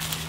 you